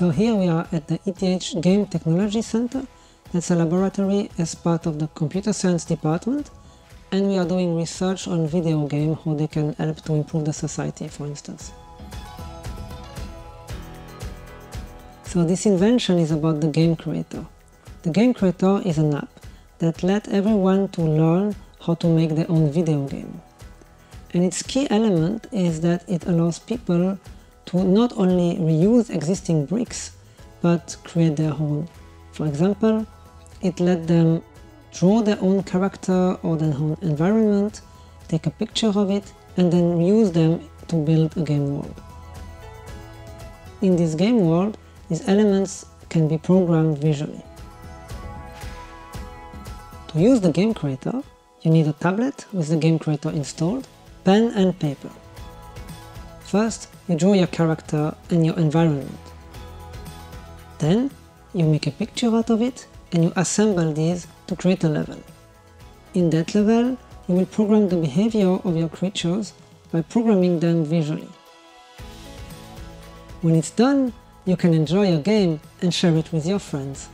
So here we are at the ETH Game Technology Center. That's a laboratory as part of the computer science department. And we are doing research on video game, how they can help to improve the society, for instance. So this invention is about the game creator. The game creator is an app that let everyone to learn how to make their own video game. And its key element is that it allows people to not only reuse existing bricks, but create their own. For example, it let them draw their own character or their own environment, take a picture of it, and then reuse them to build a game world. In this game world, these elements can be programmed visually. To use the game creator, you need a tablet with the game creator installed, pen and paper. First, you draw your character and your environment. Then, you make a picture out of it and you assemble these to create a level. In that level, you will program the behavior of your creatures by programming them visually. When it's done, you can enjoy your game and share it with your friends.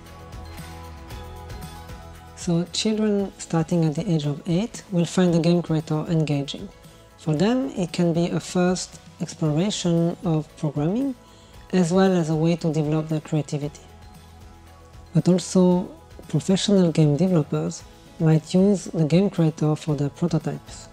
So children starting at the age of 8 will find the game creator engaging. For them, it can be a first exploration of programming as well as a way to develop their creativity. But also, professional game developers might use the game creator for their prototypes.